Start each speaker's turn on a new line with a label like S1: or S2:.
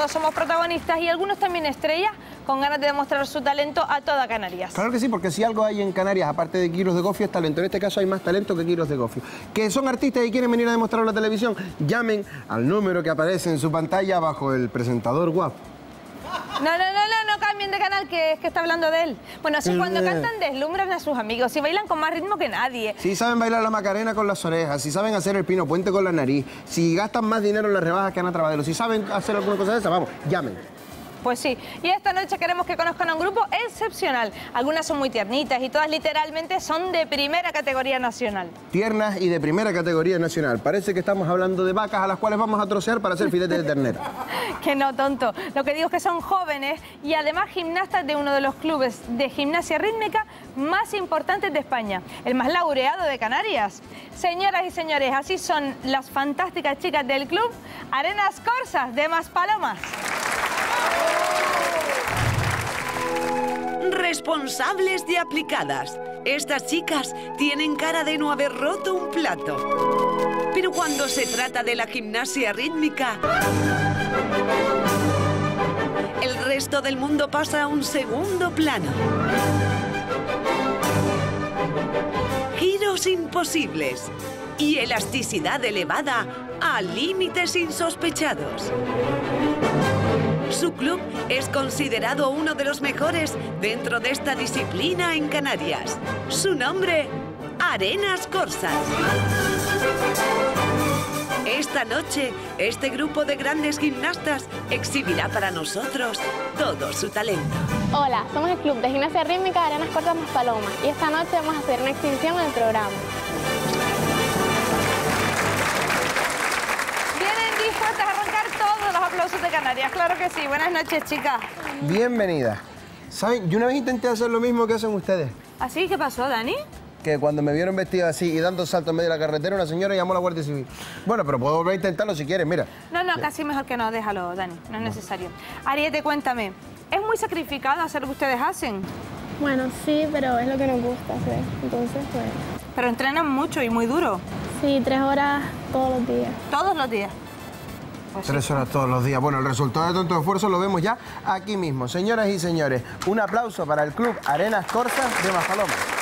S1: todos somos protagonistas y algunos también estrellas con ganas de demostrar su talento a toda Canarias.
S2: Claro que sí, porque si algo hay en Canarias, aparte de kilos de gofio, es talento. En este caso hay más talento que kilos de gofio. Que son artistas y quieren venir a demostrarlo en la televisión, llamen al número que aparece en su pantalla bajo el presentador guapo.
S1: No, no, no, cambien de canal, que es que está hablando de él. Bueno, así cuando cantan deslumbran a sus amigos y bailan con más ritmo que nadie.
S2: Si saben bailar la macarena con las orejas, si saben hacer el pino puente con la nariz, si gastan más dinero en las rebajas que Ana Trabadero, si saben hacer alguna cosa de esa, vamos, llamen.
S1: Pues sí, y esta noche queremos que conozcan a un grupo excepcional. Algunas son muy tiernitas y todas literalmente son de primera categoría nacional.
S2: Tiernas y de primera categoría nacional. Parece que estamos hablando de vacas a las cuales vamos a trocear para hacer filetes de ternera.
S1: que no, tonto. Lo que digo es que son jóvenes y además gimnastas de uno de los clubes de gimnasia rítmica más importantes de España, el más laureado de Canarias. Señoras y señores, así son las fantásticas chicas del club Arenas Corsas de Maspalomas.
S3: Responsables de aplicadas. Estas chicas tienen cara de no haber roto un plato. Pero cuando se trata de la gimnasia rítmica, el resto del mundo pasa a un segundo plano. Giros imposibles y elasticidad elevada a límites insospechados. Su club es considerado uno de los mejores dentro de esta disciplina en Canarias. Su nombre, Arenas Corsas. Esta noche, este grupo de grandes gimnastas exhibirá para nosotros todo su talento.
S4: Hola, somos el Club de Gimnasia Rítmica Arenas Corsas Más Palomas y esta noche vamos a hacer una exhibición en el programa.
S1: aplausos de Canarias, claro que sí. Buenas noches, chicas.
S2: Bienvenida. ¿Saben? Yo una vez intenté hacer lo mismo que hacen ustedes.
S1: ¿Así? ¿Qué pasó, Dani?
S2: Que cuando me vieron vestida así y dando saltos en medio de la carretera, una señora llamó a la Guardia Civil. Bueno, pero puedo volver a intentarlo si quieres, mira.
S1: No, no, casi mejor que no, déjalo, Dani. No es necesario. Ariete, cuéntame. ¿Es muy sacrificado hacer lo que ustedes hacen?
S4: Bueno, sí, pero es lo que nos gusta hacer. Entonces, pues...
S1: Pero entrenan mucho y muy duro.
S4: Sí, tres horas todos los días.
S1: ¿Todos los días?
S2: Pues Tres horas todos los días. Bueno, el resultado de tanto esfuerzo lo vemos ya aquí mismo. Señoras y señores, un aplauso para el Club Arenas Corsas de Majalomas.